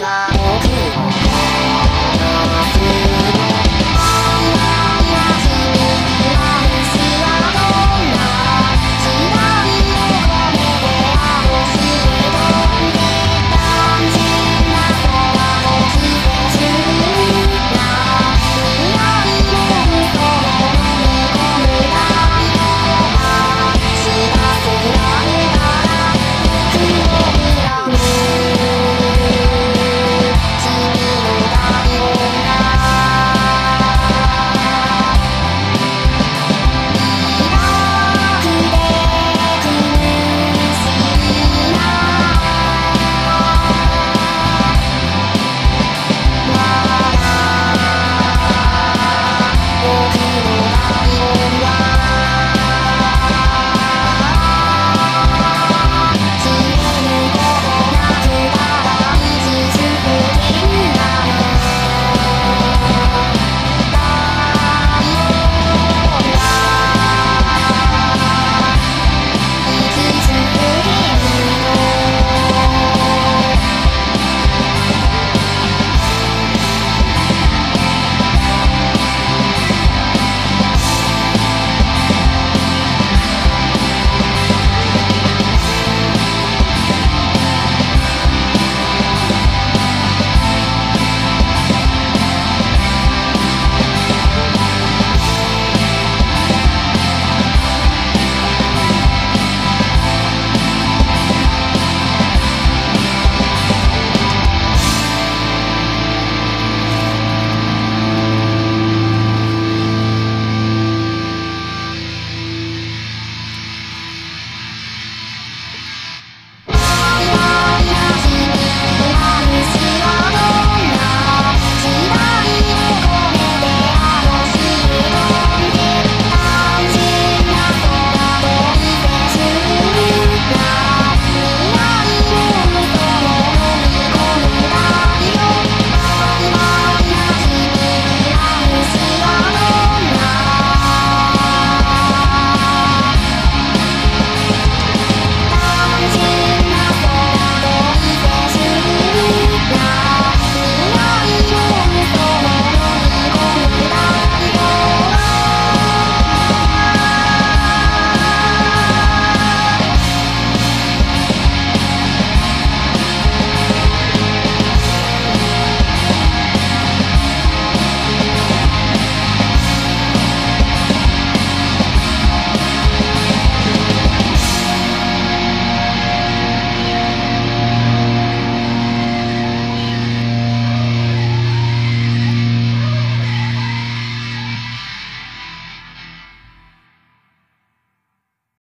Bye.